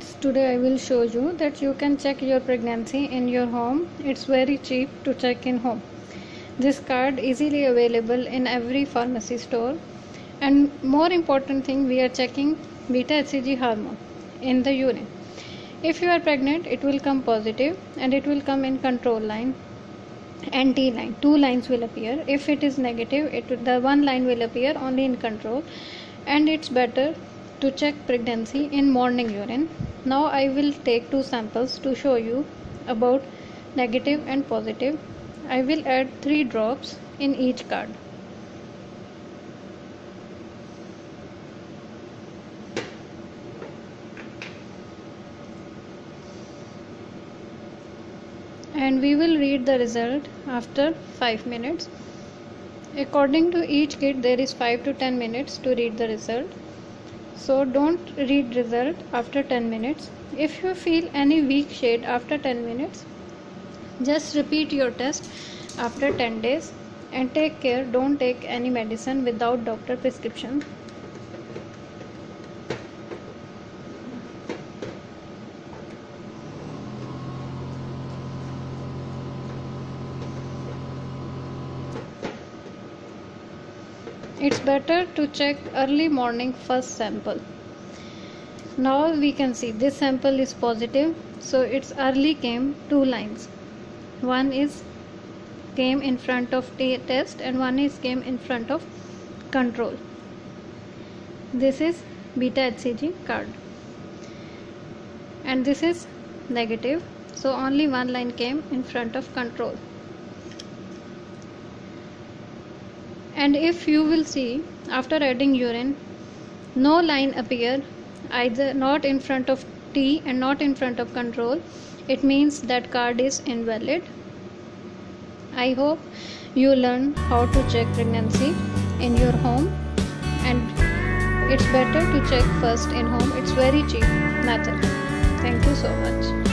friends today i will show you that you can check your pregnancy in your home. It's very cheap to check in home. This card easily available in every pharmacy store. And more important thing we are checking beta hcg hormone in the urine. If you are pregnant it will come positive and it will come in control line and T line. Two lines will appear. If it is negative it the one line will appear only in control and it's better to check pregnancy in morning urine. Now i will take two samples to show you about negative and positive. I will add 3 drops in each card. And we will read the result after 5 minutes. According to each kit there is 5 to 10 minutes to read the result so don't read result after 10 minutes. If you feel any weak shade after 10 minutes just repeat your test after 10 days and take care. Don't take any medicine without doctor prescription it's better to check early morning first sample. Now we can see this sample is positive so it's early came two lines. One is came in front of test and one is came in front of control. This is beta hcg card. And this is negative so only one line came in front of control and if you will see after adding urine no line appear either not in front of T and not in front of control. It means that card is invalid. I hope you learn how to check pregnancy in your home. And it's better to check first in home. It's very cheap method. Thank you so much